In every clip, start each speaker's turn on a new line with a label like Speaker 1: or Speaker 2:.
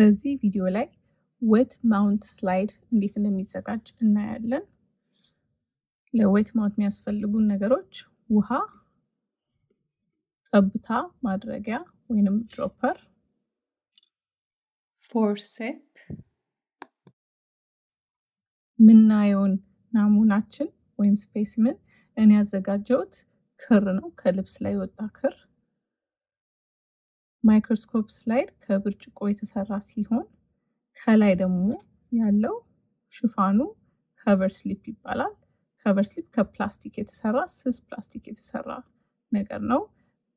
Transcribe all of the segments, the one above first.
Speaker 1: በዚህ ቪዲዮ ላይ wet mount slide እንዴት እንደሚዘጋጅ እናያለን። ለ wet mount የሚያስፈልጉን ነገሮች ውሃ፣ ጠብታ ማድረጊያ ወይንም dropper፣ forcep፣ ምናየውን ናሙናችን ወይም specimen እኔ ያዘጋጀሁት ክር ነው፣ ከልብስ ላይ የወጣ ክር። ማይክሮስኮፕ slide ከብርጭቆ የተሰራ ሲሆን ከላይ ደግሞ ያለው ሽፋኑ cover slip ይባላል። cover slip ከፕላስቲክ የተሰራ ስስ ፕላስቲክ የተሰራ ነገር ነው።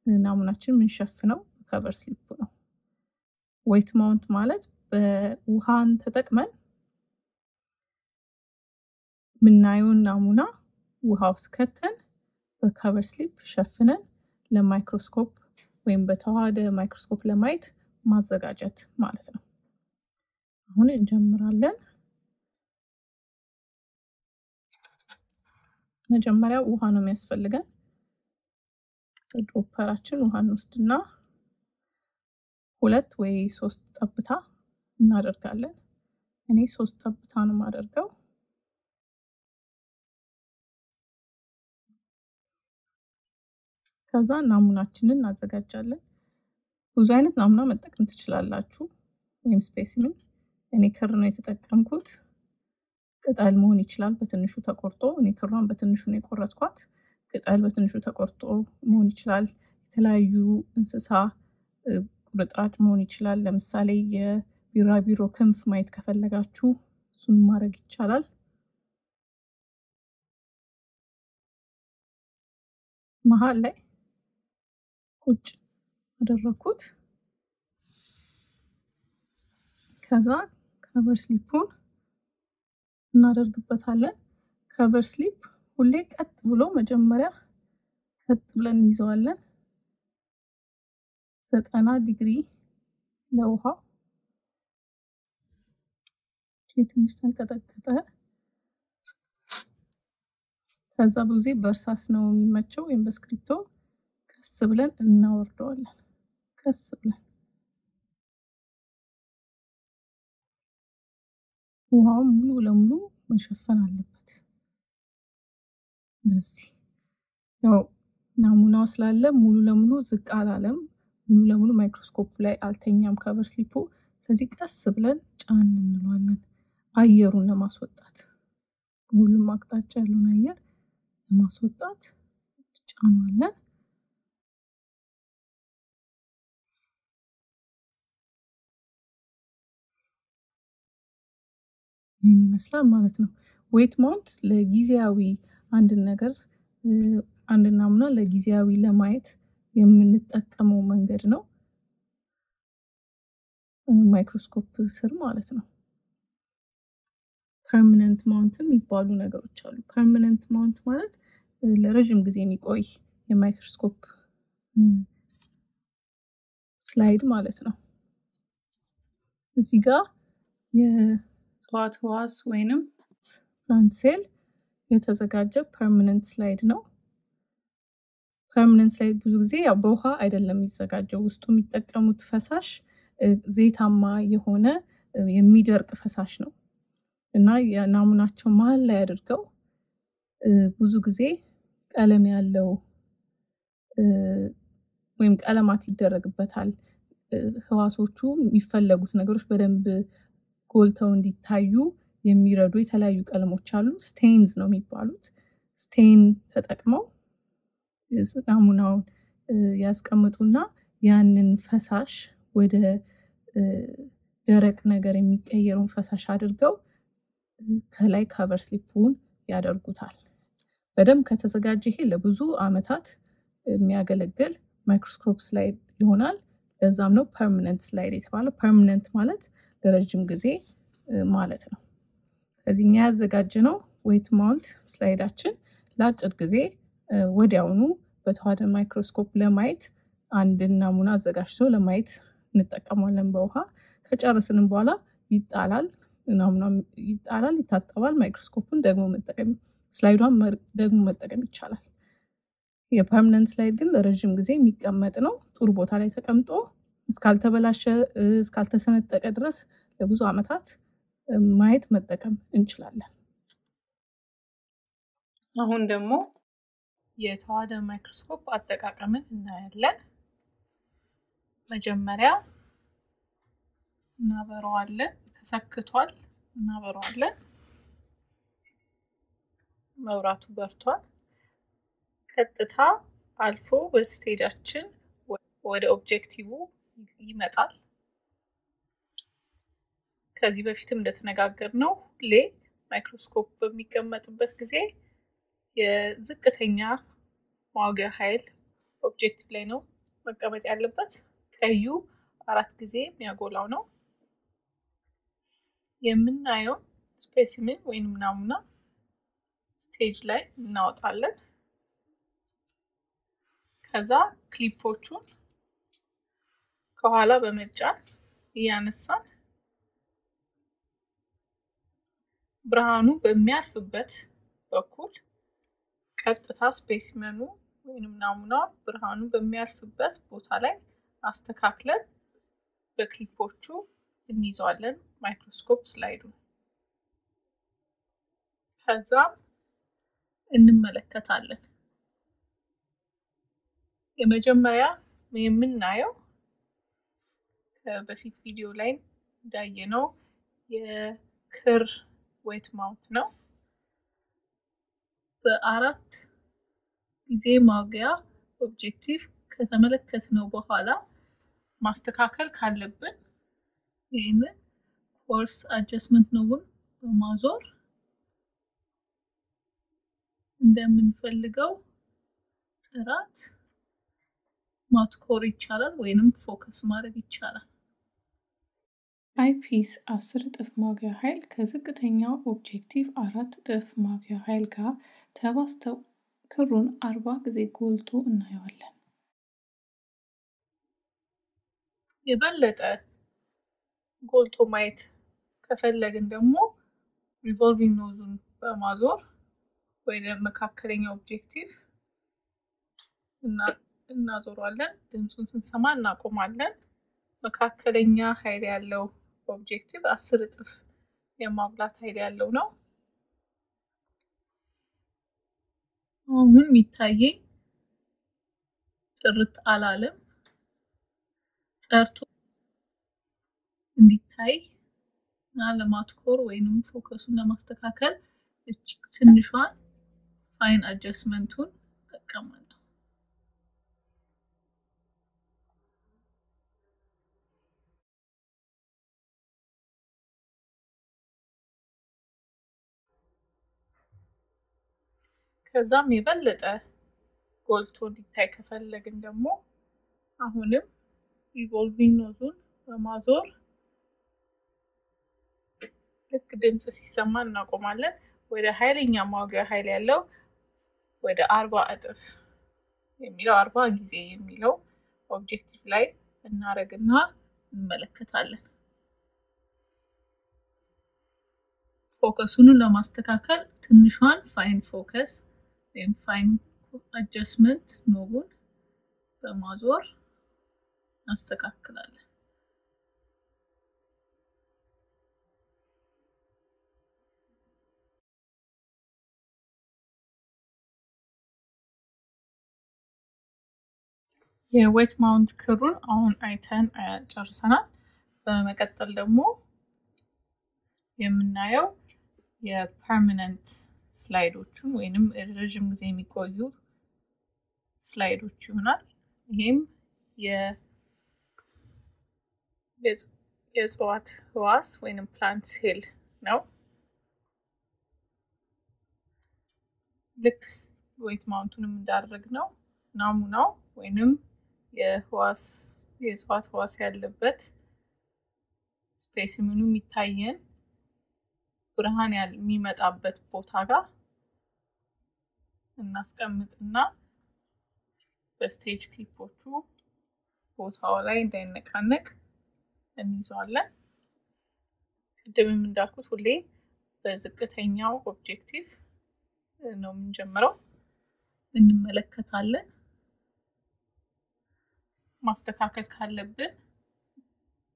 Speaker 1: ናሙናችን የምንሸፍነው cover slip ኡ ነው። wet mount ማለት በውሃን ተጠቅመን የምናየውን ናሙና ውሃ ውስጥ ከተን በ cover slip ሸፍነን ለማይክሮስኮፕ ወይም በተዋሃደ ማይክሮስኮፕ ለማየት ማዘጋጀት ማለት ነው። አሁን እንጀምራለን። መጀመሪያ ውሃ ነው የሚያስፈልገን። በ dropper ኣችን ውሃ እንወስድና ሁለት ወይ ሶስት ጠብታ እናደርጋለን። እኔ ሶስት ጠብታ ነው የማደርገው። ከዛ ናሙናችንን እናዘጋጃለን። ብዙ አይነት ናሙና መጠቀም ትችላላችሁ፣ ወይም ስፔሲምን። እኔ ክር ነው የተጠቀምኩት። ቅጠል መሆን ይችላል በትንሹ ተቆርጦ። እኔ ክሯን በትንሹ ነው የቆረጥኳት። ቅጠል በትንሹ ተቆርጦ መሆን ይችላል። የተለያዩ እንስሳ ቁርጥራጭ መሆን ይችላል። ለምሳሌ የቢራቢሮ ክንፍ ማየት ከፈለጋችሁ እሱን ማድረግ ይቻላል። መሀል ላይ ቁጭ አደረኩት። ከዛ cover slip ኡን እናደርግበታለን። cover slip ሁሌ ቀጥ ብሎ መጀመሪያ ቀጥ ብለን እንይዘዋለን። ዘጠና ዲግሪ ለውሃው ትንሽ ተንቀጠቀጠ። ከዛ ብዙ ጊዜ በእርሳስ ነው የሚመቸው ወይም በስክሪፕቶ ቀስ ብለን እናወርደዋለን። ቀስ ብለን ውሃውን ሙሉ ለሙሉ መሸፈን አለበት። እንደዚህ ያው ናሙናው ስላለ ሙሉ ለሙሉ ዝቅ አላለም። ሙሉ ለሙሉ ማይክሮስኮፕ ላይ አልተኛም cover slip ኡ። ስለዚህ ቀስ ብለን ጫን እንለዋለን አየሩን ለማስወጣት በሁሉም አቅጣጫ ያለውን አየር ለማስወጣት ጫኗለን። ይህን ይመስላል ማለት ነው። ዌት ማውንት ለጊዜያዊ አንድን ነገር አንድ ናሙና ለጊዜያዊ ለማየት የምንጠቀመው መንገድ ነው። ማይክሮስኮፕ ስር ማለት ነው። permanent mount የሚባሉ ነገሮች አሉ። permanent mount ማለት ለረዥም ጊዜ የሚቆይ የማይክሮስኮፕ slide ማለት ነው። እዚህ ጋር የእጽዋት ህዋስ ወይንም plant cell የተዘጋጀ permanent slide ነው። permanent slide ብዙ ጊዜ ያው በውሃ አይደለም የሚዘጋጀው። ውስጡ የሚጠቀሙት ፈሳሽ ዘይታማ የሆነ የሚደርቅ ፈሳሽ ነው እና የናሙናቸው መሀል ላይ አድርገው ብዙ ጊዜ ቀለም ያለው ወይም ቀለማት ይደረግበታል። ህዋሶቹ የሚፈለጉት ነገሮች በደንብ ጎልተው እንዲታዩ የሚረዱ የተለያዩ ቀለሞች አሉ። stains ነው የሚባሉት። stain ተጠቅመው ናሙናውን ያስቀምጡና ያንን ፈሳሽ ወደ ደረቅ ነገር የሚቀየረውን ፈሳሽ አድርገው ከላይ cover slip ኡን ያደርጉታል። በደንብ ከተዘጋጀ ይሄ ለብዙ አመታት የሚያገለግል ማይክሮስኮፕ slide ይሆናል። ለዛም ነው permanent slide የተባለው። permanent ማለት ለረጅም ጊዜ ማለት ነው። ስለዚህ እኛ ያዘጋጀነው wet mount slide ኣችን ለአጭር ጊዜ ወዲያውኑ በተዋሃደ ማይክሮስኮፕ ለማየት አንድን ናሙና አዘጋጅቶ ለማየት እንጠቀማለን በውሃ ከጨረስንም በኋላ ይጣላል። ናሙና ይጣላል፣ ይታጠባል። ማይክሮስኮፑን ደግሞ መጠቀም slide ዋን ደግሞ መጠቀም ይቻላል። የ permanent slide ግን ለረዥም ጊዜ የሚቀመጥ ነው። ጥሩ ቦታ ላይ ተቀምጦ እስካልተበላሸ እስካልተሰነጠቀ ድረስ ለብዙ ዓመታት ማየት መጠቀም እንችላለን። አሁን ደግሞ የተዋሃደ ማይክሮስኮፕ አጠቃቀምን እናያለን። መጀመሪያ እናበረዋለን። ተሰክቷል፣ እናበረዋለን። መብራቱ በርቷል። ቀጥታ አልፎ በ stage ኣችን ወደ objective ይመጣል። ከዚህ በፊትም እንደተነጋገርነው ሁሌ ማይክሮስኮፕ በሚቀመጥበት ጊዜ የዝቅተኛ ማጉያ ኃይል objective ላይ ነው መቀመጥ ያለበት። ቀዩ አራት ጊዜ የሚያጎላው ነው። የምናየው specimen ወይም ናሙና stage ላይ እናወጣለን። ከዛ ክሊፖቹን ከኋላ በመጫን እያነሳን ብርሃኑ በሚያርፍበት በኩል ቀጥታ specimen ኡ ወይም ናሙናውን ብርሃኑ በሚያርፍበት ቦታ ላይ አስተካክለን በክሊፖቹ እንይዘዋለን ማይክሮስኮፕ slide ኡን። ከዛም እንመለከታለን። የመጀመሪያ የምናየው በፊት ቪዲዮ ላይ እንዳየነው የክር wet mount ነው። በአራት ጊዜ ማጉያ objective ከተመለከትነው በኋላ ማስተካከል ካለብን ይህንን coarse adjustment knob ኡን በማዞር እንደምንፈልገው ጥራት ማትኮር ይቻላል ወይንም focus ማድረግ ይቻላል። eyepiece አስር እጥፍ ማጉያ ኃይል ከዝቅተኛው objective አራት እጥፍ ማጉያ ኃይል ጋር ተባዝተው ክሩን አርባ ጊዜ ጎልቶ እናየዋለን። የበለጠ ጎልቶ ማየት ከፈለግን ደግሞ revolving nose ኡን በማዞር ወደ መካከለኛ objective እናዞራለን። ድምፁን ስንሰማ እናቆማለን። መካከለኛ ኃይል ያለው objective አስር እጥፍ የማጉላት ኃይል ያለው ነው። አሁን የሚታየኝ ጥርት አላለም። ጠርቶ እንዲታይ እና ለማትኮር ወይንም focus ኡን ለማስተካከል ትንሿን fine adjustment ኡን እጠቀማለሁ። ከዛም የበለጠ ጎልቶ እንዲታይ ከፈለግን ደግሞ አሁንም revolving nose ኡን በማዞር ልክ ድምፅ ሲሰማ እናቆማለን። ወደ ኃይለኛ ማጉያ ኃይል ያለው ወደ አርባ እጥፍ የሚለው አርባ ጊዜ የሚለው objective ላይ እናደርግና እንመለከታለን። focus ኡን ለማስተካከል ትንሿን fine focus ወይም fine adjustment knob ኡን በማዞር እናስተካክላለን። የ wet mount ክሩን አሁን አይተን ጨርሰናል። በመቀጠል ደግሞ የምናየው የ permanent slide ኦቹን ወይንም ረዥም ጊዜ የሚቆዩ slide ኦች ይሆናል። ይሄም የእጽዋት ህዋስ ወይንም plant cell ነው። ልክ wet mount ኡንም እንዳደረግነው ናሙናው ወይንም የህዋስ የእጽዋት ህዋስ ያለበት specimen ኡ የሚታየን ብርሃን የሚመጣበት ቦታ ጋር እናስቀምጥና በ stage clip ኦቹ ቦታው ላይ እንዳይነቃነቅ እንይዘዋለን። ቅድምም እንዳልኩት ሁሌ በዝቅተኛው objective ነው የምንጀምረው። እንመለከታለን። ማስተካከል ካለብን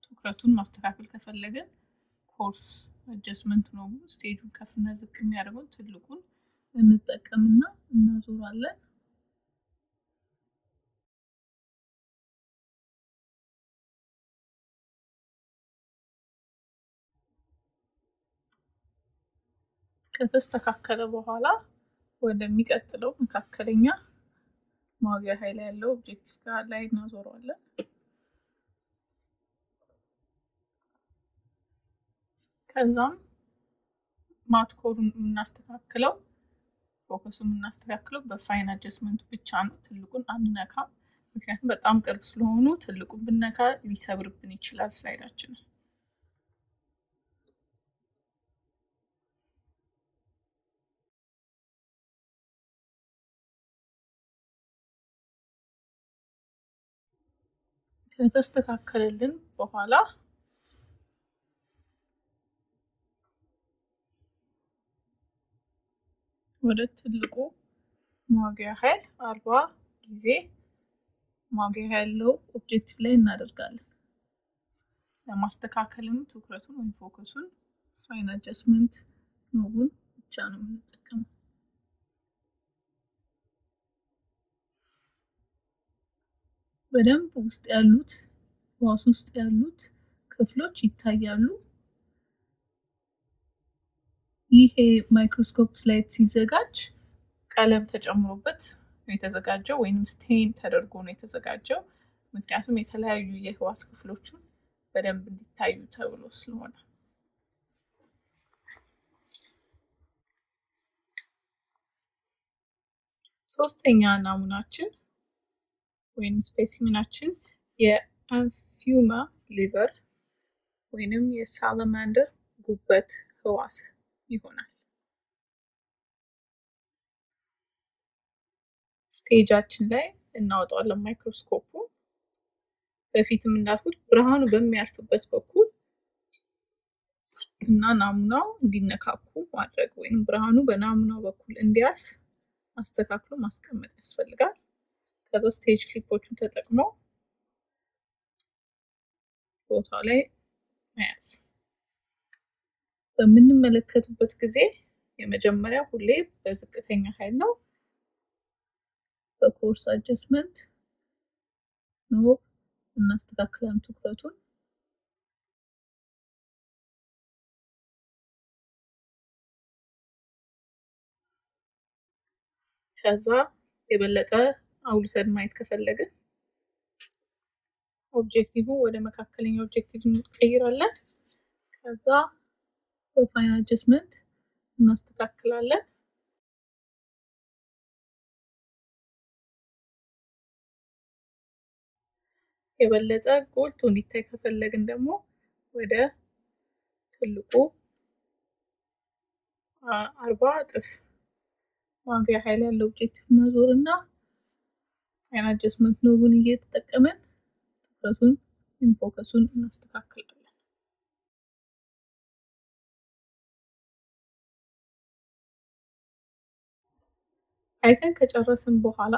Speaker 1: ትኩረቱን ማስተካከል ከፈለግን ኮርስ አጀስመንት ነው ስቴጁን ከፍና ዝቅ የሚያደርገውን ትልቁን እንጠቀምና እናዞራለን። ከተስተካከለ በኋላ ወደሚቀጥለው መካከለኛ ማጉያ ኃይል ያለው objective ላይ እናዞረዋለን። ከዛም ማትኮሩን የምናስተካክለው focus ኡ የምናስተካክለው በ fine adjustment ኡ ብቻ ነው። ትልቁን አንነካም፣ ምክንያቱም በጣም ቅርብ ስለሆኑ ትልቁን ብነካ ሊሰብርብን ይችላል slide ኣችንን። ከተስተካከለልን በኋላ ወደ ትልቁ ማጉያ ኃይል አርባ ጊዜ ማጉያ ያለው objective ላይ እናደርጋለን። ለማስተካከልም ትኩረቱን ወይም focus ኡን fine adjustment knob ኡን ብቻ ነው የምንጠቀመው። በደንብ ውስጥ ያሉት ህዋስ ውስጥ ያሉት ክፍሎች ይታያሉ። ይሄ ማይክሮስኮፕ slide ሲዘጋጅ ቀለም ተጨምሮበት ነው የተዘጋጀው፣ ወይም stain ተደርጎ ነው የተዘጋጀው። ምክንያቱም የተለያዩ የህዋስ ክፍሎቹን በደንብ እንዲታዩ ተብሎ ስለሆነ። ሶስተኛ ናሙናችን ወይም specimen ኣችን የ Amphiuma liver ወይንም የ salamander ጉበት ህዋስ ይሆናል። stage ኣችን ላይ እናወጣዋለን ማይክሮስኮፑ። በፊትም እንዳልኩት ብርሃኑ በሚያልፍበት በኩል እና ናሙናው እንዲነካኩ ማድረግ ወይም ብርሃኑ በናሙናው በኩል እንዲያልፍ አስተካክሎ ማስቀመጥ ያስፈልጋል። ከዛ stage clip ኦቹን ተጠቅመው ቦታው ላይ መያዝ። በምንመለከትበት ጊዜ የመጀመሪያ ሁሌ በዝቅተኛ ኃይል ነው። በ coarse adjustment knob እናስተካክለን ትኩረቱን። ከዛ የበለጠ አጉልተን ማየት ከፈለግን objective ወደ መካከለኛ objective እንቀይራለን። ከዛ በ fine adjustment እናስተካክላለን። የበለጠ ጎልቶ እንዲታይ ከፈለግን ደግሞ ወደ ትልቁ አርባ እጥፍ ማጉያ ኃይል ያለው objective መዞር እና fine adjustment knob ኡን እየተጠቀመን ትኩረቱን in focus ኡን እናስተካክላለን። አይተን ከጨረስን በኋላ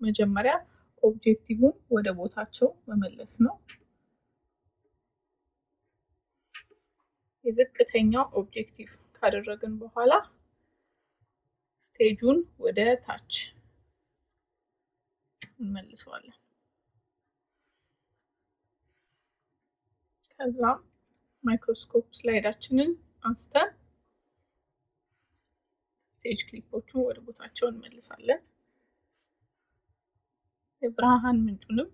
Speaker 1: መጀመሪያ objective ን ወደ ቦታቸው መመለስ ነው። የዝቅተኛው objective ካደረግን በኋላ stage ኡን ወደ ታች እንመልሰዋለን። ከዛም ማይክሮስኮፕ slide ኣችንን አንስተን stage clip ኦቹን ወደ ቦታቸው እንመልሳለን። የብርሃን ምንጩንም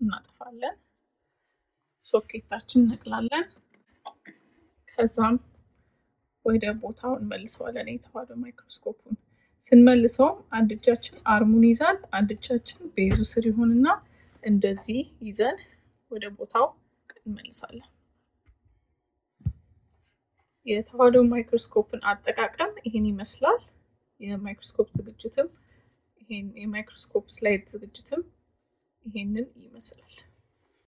Speaker 1: እናጠፋለን። ሶኬታችን እንነቅላለን። ከዛም ወደ ቦታው እንመልሰዋለን። የተዋሃደ ማይክሮስኮፑን ስንመልሰውም አንድ እጃችን arm ኡን ይዛል፣ አንድ እጃችን base ኡ ስር ይሆንና እንደዚህ ይዘን ወደ ቦታው እንመልሳለን። የተዋሃደ ማይክሮስኮፕን አጠቃቀም ይህን ይመስላል። የማይክሮስኮፕ ዝግጅትም ይሄን የማይክሮስኮፕ ስላይድ ዝግጅትም ይሄንን ይመስላል።